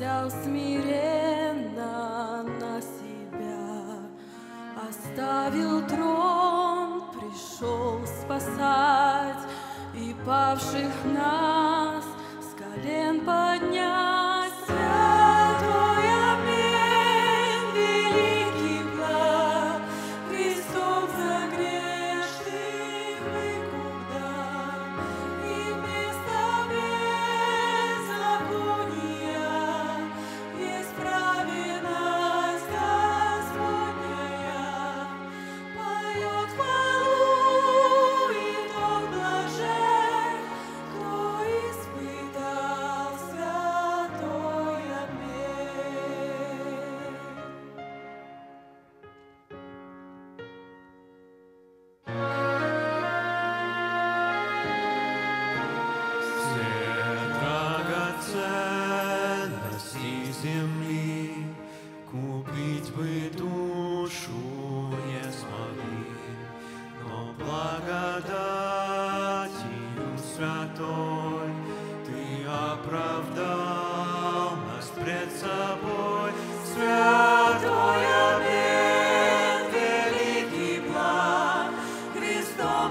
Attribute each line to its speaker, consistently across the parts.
Speaker 1: взял смиренно на себя, оставил трон, пришел спасать и павших нас с колен поднять.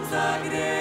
Speaker 2: consagrei.